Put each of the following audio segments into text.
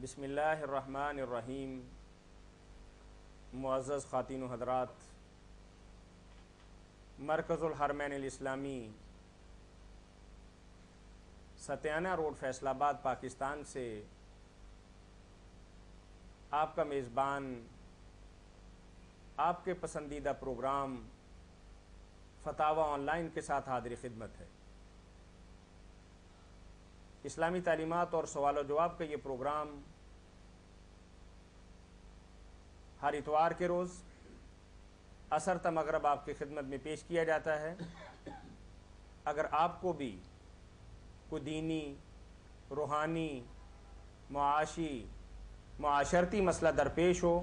बिसमीम मुआज़ ख़ातिन हजरात। मरकज़ुलहरमैन इस्लामी। सत्याना रोड फैसलाबाद, पाकिस्तान से आपका मेज़बान, आपके पसंदीदा प्रोग्राम फतावा ऑनलाइन के साथ हाजिर खिदमत है। इस्लामी तालीमत और सवाल जवाब का ये प्रोग्राम हर इतवार के रोज़ असर तमगरब आपकी खिदमत में पेश किया जाता है, अगर आपको भी कोई दीनी रूहानी, मुआशी माशरती मसला दरपेश हो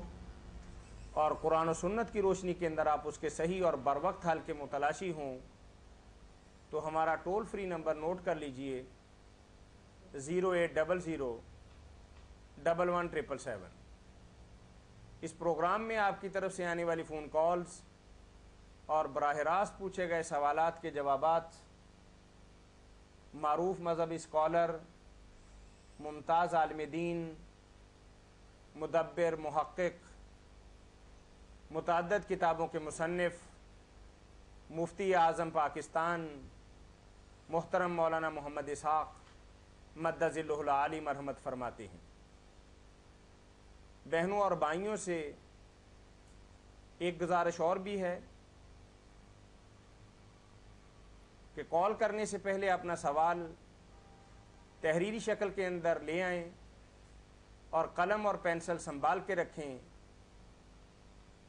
और कुरान सुन्नत की रोशनी के अंदर आप उसके सही और बर वक्त हाल के मुतलाशी हों तो हमारा टोल फ्री नंबर नोट कर लीजिए, zero eight double zero double one triple seven. इस प्रोग्राम में आपकी तरफ़ से आने वाली फ़ोन कॉल्स और बरह रास्त पूछे गए सवाल के जवाब मरूफ मज़हब स्कॉलर, मुमताज़ आलम दीन, मुदब्बर महक़ मुतद किताबों के मुसनफ़ मुफ्ती आज़म पाकिस्तान, मोहतरम मौलाना मोहम्मद इसहाक़, मद्दज़िल्लाली मरहमत फरमाते हैं। बहनों और भाइयों से एक गुजारिश और भी है कि कॉल करने से पहले अपना सवाल तहरीरी शक्ल के अंदर ले आएँ और कलम और पेंसिल संभाल के रखें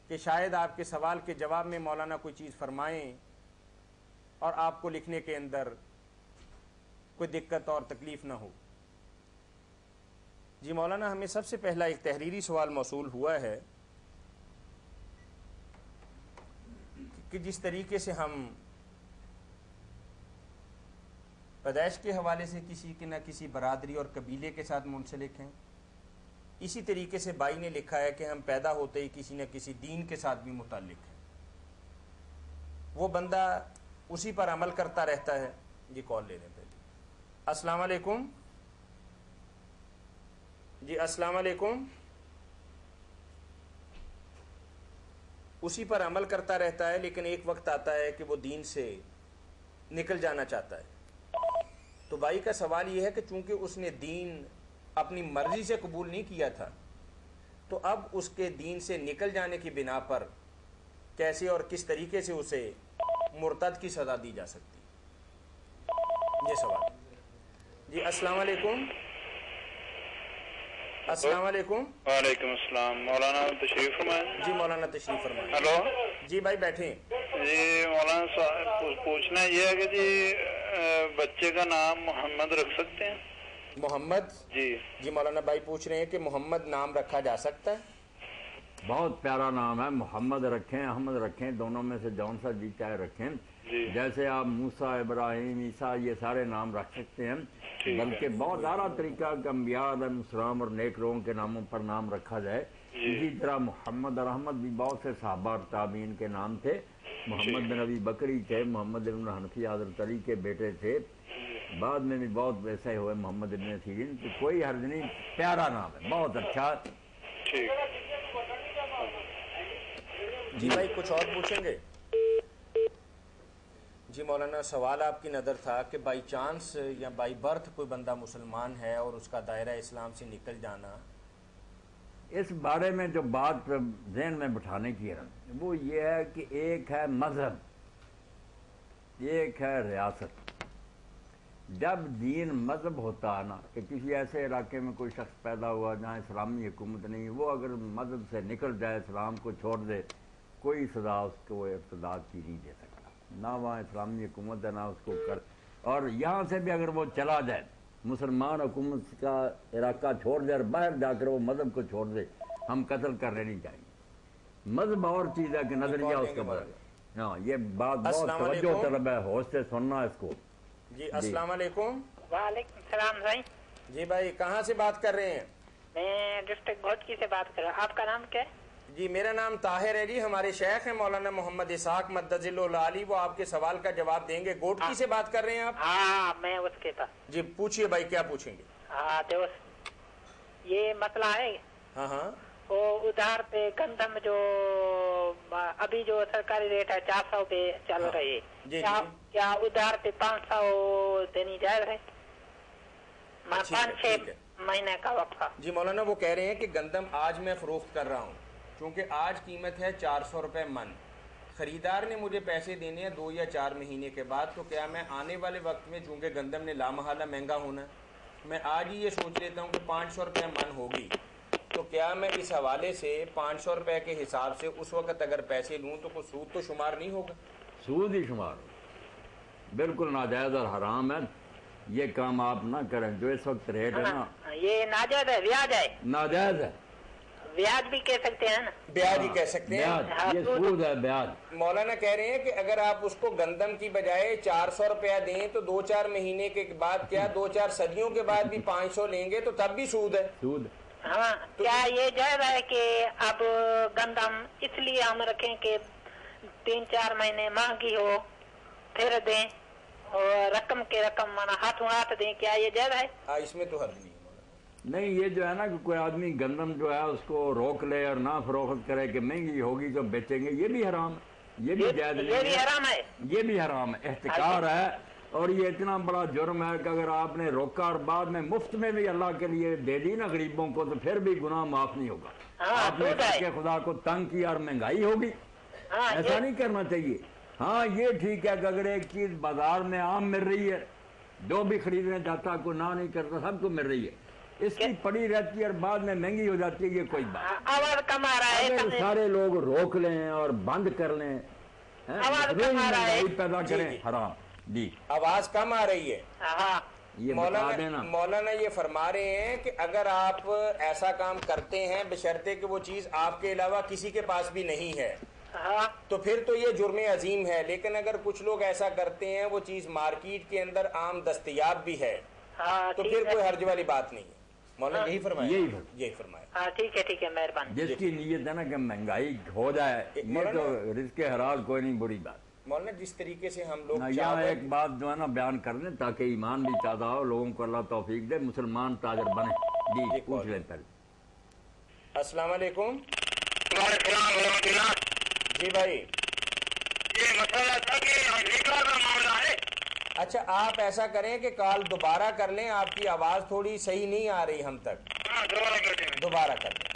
कि शायद आपके सवाल के जवाब में मौलाना कोई चीज़ फरमाएँ और आपको लिखने के अंदर कोई दिक्कत और तकलीफ़ ना हो। जी मौलाना, हमें सबसे पहला एक तहरीरी सवाल मौसू हुआ है कि जिस तरीके से हम पैदाइश के हवाले से किसी के न किसी बरदरी और कबीले के साथ मुंसलिक हैं। इसी तरीके से बाई ने लिखा है कि हम पैदा होते ही किसी न किसी दीन के साथ भी मुतल हैं। वो बंदा उसी पर अमल करता रहता है। ये कॉल ले लें पहले। अस्सलाम वालेकुम। जी अस्सलाम वालेकुम उसी पर अमल करता रहता है, लेकिन एक वक्त आता है कि वो दीन से निकल जाना चाहता है। तो भाई का सवाल यह है कि चूँकि उसने दीन अपनी मर्ज़ी से कबूल नहीं किया था तो अब उसके दीन से निकल जाने की बिना पर कैसे और किस तरीके से उसे मुर्तद की सजा दी जा सकती? ये सवाल। जी अस्सलाम वालेकुम अस्सलाम वालेकुम वालेकुम अस्सलाम। मौलाना तशरीफ़ फरमाए। जी मौलाना तशरीफ़ फरमाए। हेलो। जी भाई बैठे। जी मौलाना साहब पूछना ये है कि जी बच्चे का नाम मोहम्मद रख सकते हैं? मोहम्मद? जी। जी मौलाना भाई पूछ रहे हैं कि मोहम्मद नाम रखा जा सकता है? बहुत प्यारा नाम है। मोहम्मद रखें अहमद रखें दोनों में से जौन सा जी चाहे रखें। जैसे आप मूसा इब्राहिम ईसा ये सारे नाम रख सकते हैं बल्कि बहुत सारा तरीका कम्बियादम और नेक लोगों के नामों पर नाम रखा जाए। इसी तरह मोहम्मद और अहमद भी बहुत से साहबा ताबीन के नाम थे। मोहम्मद बिन अबी बकरी थे मोहम्मद बिन हनफी आदर अली के बेटे थे। बाद में भी बहुत वैसे हुए मोहम्मद इबन सीरीन तो कोई हर्ज नहीं प्यारा नाम है बहुत अच्छा। जी भाई कुछ और पूछेंगे? जी मौलाना, सवाल आपकी नज़र था कि बाई चांस या बाई बर्थ कोई बंदा मुसलमान है और उसका दायरा इस्लाम से निकल जाना। इस बारे में जो बात जहन में बिठाने की है, वो ये है कि एक है मज़हब, एक है रियासत। जब दीन मज़हब होता है ना, कि किसी ऐसे इलाके में कोई शख्स पैदा हुआ जहाँ इस्लामी हुकूमत नहीं वो अगर मज़हब से निकल जाए, इस्लाम को छोड़ दे, कोई सजा उसको इर्तदाद की नहीं दे सकता। ना वहाँ इस्लामी हुकूमत है ना उसको कर। और यहाँ से भी अगर वो चला जाए मुसलमान हुकूमत का इलाका छोड़ दे और बाहर जाकर वो मज़हब को छोड़ दे हम कत्ल करने नहीं जाएँगे। मज़हब और चीज़ है कि नज़रिया उसका बदल हाँ ये बात बहुत तवज्जो तलब है होश से सुनना इसको। जी अस्सलाम वालेकुम। वालेकुम सलाम भाई। जी भाई कहाँ से बात कर रहे हैं? मैं डिस्ट्रिक्ट घोटकी से बात कर रहा हूँ। आपका नाम क्या है? जी मेरा नाम ताहिर है जी। हमारे शेख हैं मौलाना मोहम्मद इसाक मद्दजिली वो आपके सवाल का जवाब देंगे। गोटकी। से बात कर रहे हैं आप? हाँ मैं उसके पास। जी पूछिए भाई क्या पूछेंगे? हाँ तो ये मसला है हाँ हाँ। वो उधार पे गंदम जो अभी जो सरकारी रेट है चार सौ पे चल हाँ। रही है। जी, क्या जी। क्या उधार पे पाँच सौ देनी जायज़ है? मैं ठीक है, पाँच छह महीने का वक्त जी मौलाना वो कह रहे हैं कि गंदम आज मैं फरोख्त कर रहा हूँ। क्योंकि आज कीमत है चार सौ रुपये मन। खरीदार ने मुझे पैसे देने हैं दो या चार महीने के बाद तो क्या मैं आने वाले वक्त में चूँकि गंदम ने लामहला महँगा होना है मैं आज ही ये सोच लेता हूँ कि पाँच सौ रुपये मन होगी। तो क्या मैं इस हवाले से पाँच सौ रुपये के हिसाब से उस वक्त अगर पैसे लूँ तो कुछ सूद तो शुमार नहीं होगा? सूद ही शुमार बिल्कुल नाजायज और हराम है। ये काम आप ना करें जो इस वक्त रेट है ना। हाँ, ये नाजायज है ब्याज है। नाजायज है। ब्याज भी कह सकते हैं ना? ब्याज ही कह सकते हैं। ब्याज ये सूद है ब्याज। मौलाना कह रहे हैं कि अगर आप उसको गंदम की बजाय चार सौ रुपया दें तो दो चार महीने के बाद क्या दो चार सदियों के बाद भी पाँच सौ लेंगे तो तब भी सूद है। सूद। हाँ क्या ये जायज़ है कि अब गंदम इसलिए हम रखें कि तीन चार महीने महँगी हो फिर दें और रकम के रकम माना हाथों हाथ दें क्या ये जायज़ है? हाँ इसमें तो हर्ज नहीं। है नहीं ये जो है ना कि कोई आदमी गंदम जो है उसको रोक ले और ना फरोख्त करे कि महँगी होगी तो बेचेंगे ये भी हराम है ये भी जायज़ ये भी नहीं हराम है। ये भी हराम है एहतिकार है और ये इतना बड़ा जुर्म है कि अगर आपने रोका और बाद में मुफ़्त में भी अल्लाह के लिए दे दी ना गरीबों को तो फिर भी गुनाह माफ़ नहीं होगा। हाँ, आपने है। खुदा को तंग किया और महँगाई होगी। हाँ ऐसा नहीं करना चाहिए। हाँ ये ठीक है कि अगर एक चीज़ बाज़ार में आम मिल रही है जो भी खरीदने जाता कोई ना नहीं करता सबको मिल रही है। इसकी पड़ी रहती है और बाद में महँगी हो जाती है ये कोई बात हाँ, आवाज़ कम आ रहा है सारे लोग रोक लें और बंद कर लें आवाज़ कम आ रहा है। महँगाई पैदा करें। हराम जी। आवाज़ कम आ रही है। हाँ। ये मौलाना मौलाना ये फरमा रहे हैं कि अगर आप ऐसा काम करते हैं बशर्ते कि वो चीज़ आपके अलावा किसी के पास भी नहीं है हाँ। तो फिर तो ये जुर्म अजीम है। लेकिन अगर कुछ लोग ऐसा करते हैं वो चीज़ मार्केट के अंदर आम दस्तयाब भी है हाँ तो फिर कोई हर्ज वाली बात नहीं है। मौलाना यही फरमाया। यही यही फरमाया। हाँ ठीक है ठीक है मेहरबानी। जिसकी नीयत है ना कि महँगाई हो जाए ये तो रिस्क हराज कोई नहीं बुरी बात। मौलाना जिस तरीके से हम लोग यहाँ एक बात जो है ना बयान कर दें ताकि ईमान भी ताज़ा हो लोगों को अल्लाह तौफीक दे मुसलमान ताजर बने। जी पूछ? लें पहले। अस्सलाम वालेकुम। जी भाई। ये मसला था कि अमेरिका का मामला है अच्छा आप ऐसा करें कि कॉल दोबारा कर लें आपकी आवाज़ थोड़ी सही नहीं आ रही हम तक। हाँ दोबारा करते कर लें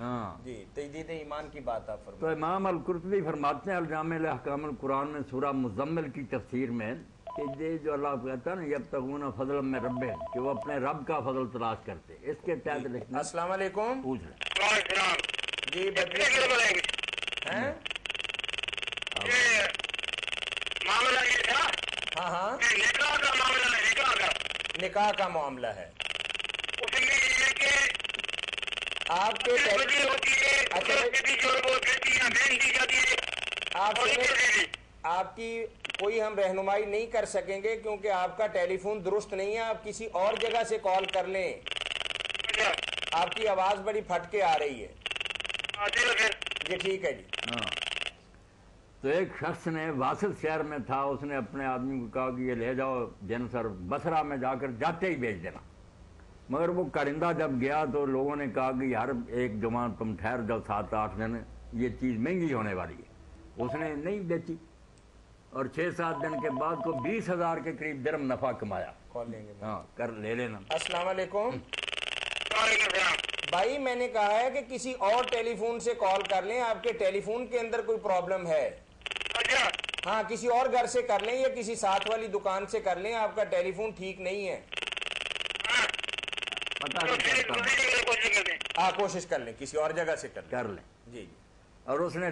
हाँ। जी तजदीद ईमान की बात आप तो इमाम अल कुर्तबी फरमाते हैं अलजाम कुरान में सूरह मुजम्मिल की तफसीर में कि ये जो अल्लाह कहता है ना जब तक फजल में रब है कि वो अपने रब का फजल तलाश करते इसके तहत लिखना अस्सलाम पूछ रहे जी बदले हैं ये मामला ये था हाँ हाँ कि निकाह का मामला है निकाह का निकाह का मामला है। उसमें ये कि आपके होती है अच्छा, आपकी कोई हम रहनुमाई नहीं कर सकेंगे क्योंकि आपका टेलीफोन दुरुस्त नहीं है। आप किसी और जगह से कॉल कर लें। अच्छा। आपकी आवाज़ बड़ी फटके आ रही है। हाँ जी ठीक है जी। हाँ। तो एक शख्स ने वासिद शहर में था उसने अपने आदमी को कहा कि ये ले जाओ जनसर बसरा में जाकर जाते ही बेच देना। मगर वो कारिंदा जब गया तो लोगों ने कहा कि यार एक जुमा तुम ठहर जाओ सात आठ दिन ये चीज़ महँगी होने वाली है। उसने नहीं बेची और छः सात दिन के बाद को बीस हज़ार के करीब दरम नफा कमाया। कॉल लेंगे? हाँ कर ले लेना। अस्सलाम वालेकुम वालेकुम सलाम भाई मैंने कहा है कि किसी और टेलीफोन से कॉल कर लें आपके टेलीफोन के अंदर कोई प्रॉब्लम है। अच्छा हाँ किसी और घर से कर लें या किसी साथ वाली दुकान से कर लें आपका टेलीफोन ठीक नहीं है। हाँ पता तो नहीं कोशिश करते हैं हाँ कोशिश कर लें किसी और जगह से कर लें। कर लें। जी जी। और उसने